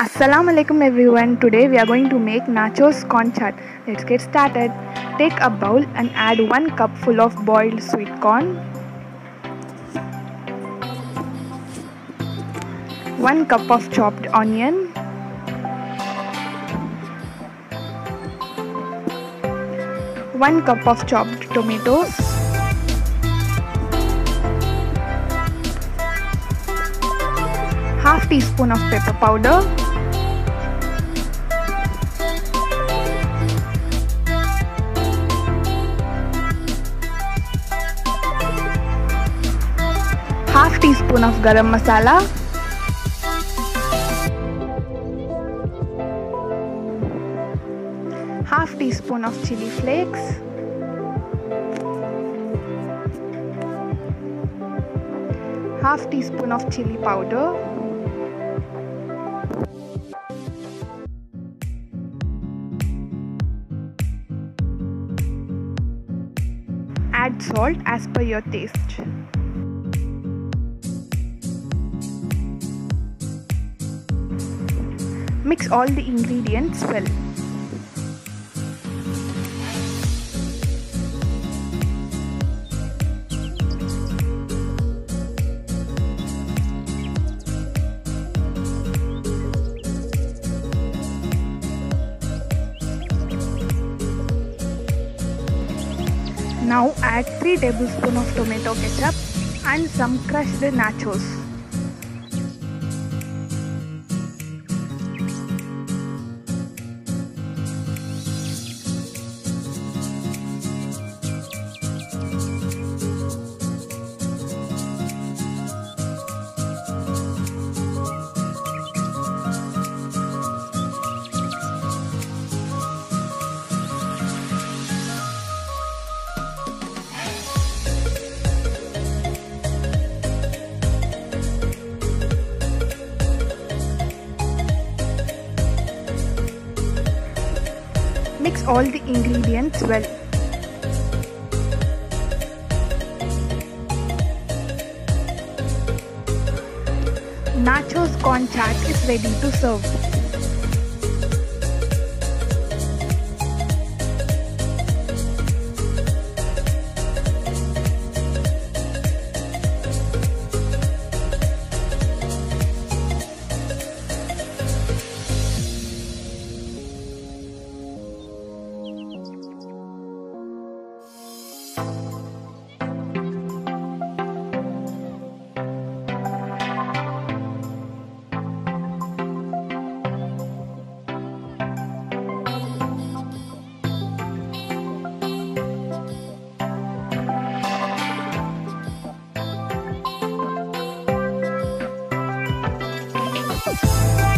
Assalamu alaikum everyone. Today we are going to make nachos corn chaat. Let's get started. Take a bowl and add 1 cup full of boiled sweet corn. 1 cup of chopped onion. 1 cup of chopped tomatoes. Teaspoon of pepper powder. Half teaspoon of garam masala. Half teaspoon of chili flakes. Half teaspoon of chili powder add salt as per your taste. Mix all the ingredients well Now add 3 tablespoons of tomato ketchup and some crushed nachos. Mix all the ingredients well. Nachos corn chaat is ready to serve. Bye.